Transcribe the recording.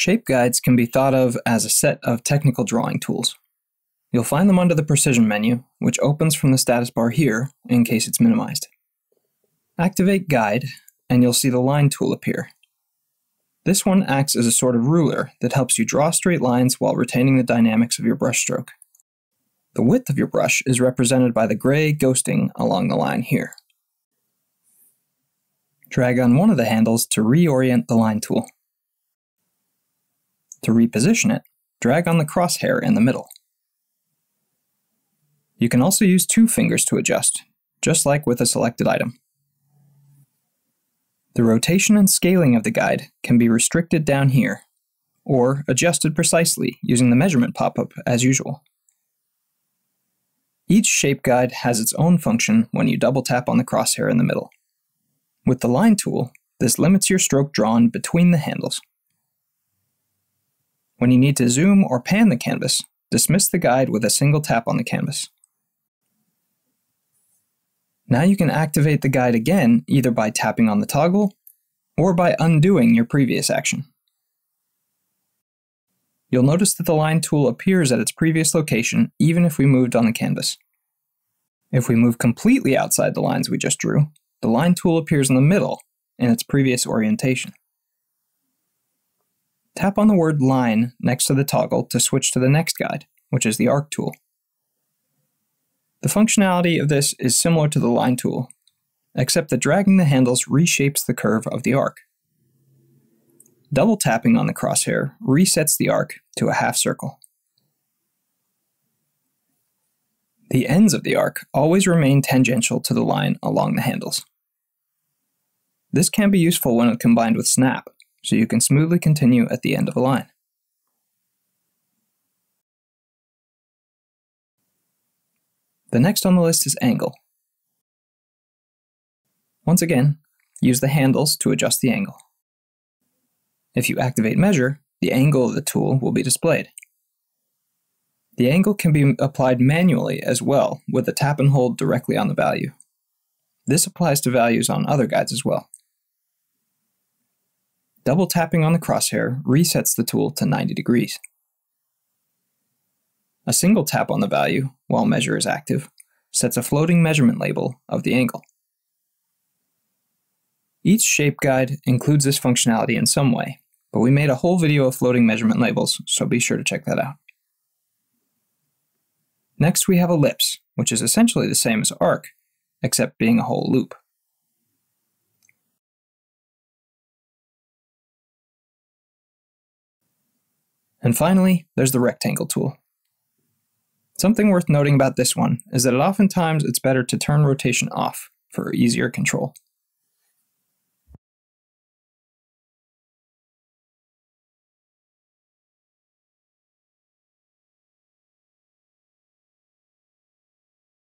Shape guides can be thought of as a set of technical drawing tools. You'll find them under the Precision menu, which opens from the status bar here in case it's minimized. Activate Guide, and you'll see the Line tool appear. This one acts as a sort of ruler that helps you draw straight lines while retaining the dynamics of your brushstroke. The width of your brush is represented by the gray ghosting along the line here. Drag on one of the handles to reorient the line tool. To reposition it, drag on the crosshair in the middle. You can also use two fingers to adjust, just like with a selected item. The rotation and scaling of the guide can be restricted down here, or adjusted precisely using the measurement pop-up as usual. Each shape guide has its own function when you double tap on the crosshair in the middle. With the line tool, this limits your stroke drawn between the handles. When you need to zoom or pan the canvas, dismiss the guide with a single tap on the canvas. Now you can activate the guide again either by tapping on the toggle or by undoing your previous action. You'll notice that the line tool appears at its previous location even if we moved on the canvas. If we move completely outside the lines we just drew, the line tool appears in the middle in its previous orientation. Tap on the word line next to the toggle to switch to the next guide, which is the arc tool. The functionality of this is similar to the line tool, except that dragging the handles reshapes the curve of the arc. Double tapping on the crosshair resets the arc to a half circle. The ends of the arc always remain tangential to the line along the handles. This can be useful when combined with snap, so you can smoothly continue at the end of a line. The next on the list is angle. Once again, use the handles to adjust the angle. If you activate measure, the angle of the tool will be displayed. The angle can be applied manually as well with a tap and hold directly on the value. This applies to values on other guides as well. Double tapping on the crosshair resets the tool to 90 degrees. A single tap on the value, while measure is active, sets a floating measurement label of the angle. Each shape guide includes this functionality in some way, but we made a whole video of floating measurement labels, so be sure to check that out. Next we have ellipse, which is essentially the same as arc, except being a whole loop. And finally, there's the rectangle tool. Something worth noting about this one is that oftentimes it's better to turn rotation off for easier control.